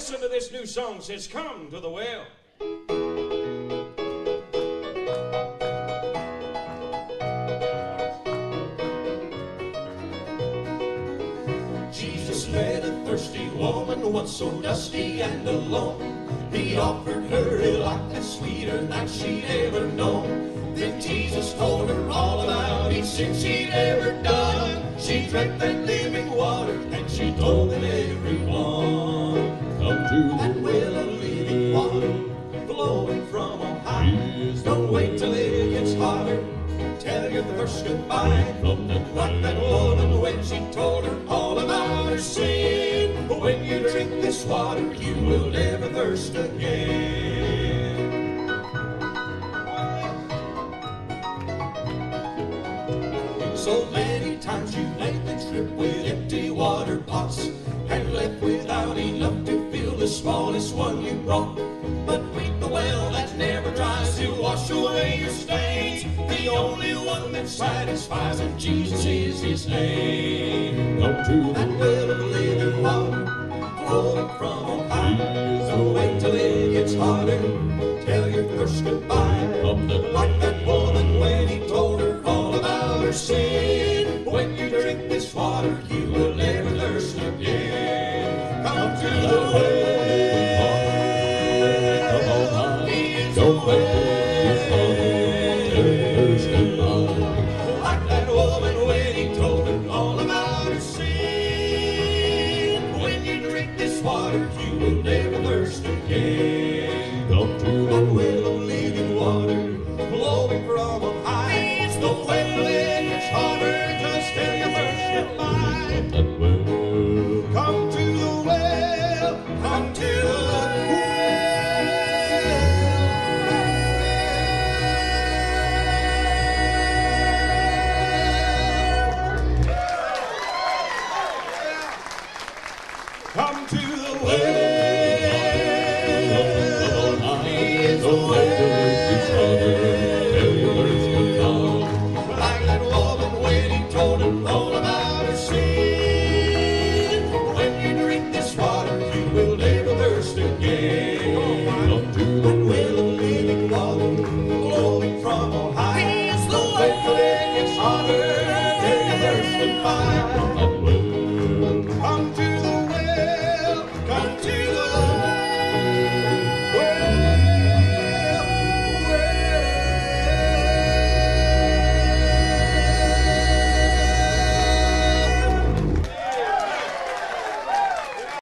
listen to this new song. Says, Come to the well. Jesus met a thirsty woman once so dusty and alone. He offered her a life that's sweeter than she'd ever known. Then Jesus told her all about each sin she'd ever done. She drank that living water and she told them high. Don't wait till it gets hotter. Tell you your thirst goodbye. The like that woman when she told her all about her sin. But when you drink this water, you will never thirst again. So many times you made the trip with empty water pots and left without enough to fill the smallest one you brought. Only one that satisfies, and Jesus is His name. Come to that well of living water, flowing from on high. So wait till it gets hotter. Tell your thirst goodbye. Up the like that woman when he told her all about her sin. When you drink this water, you will never thirst again. Come to the well. You will never thirst again. To the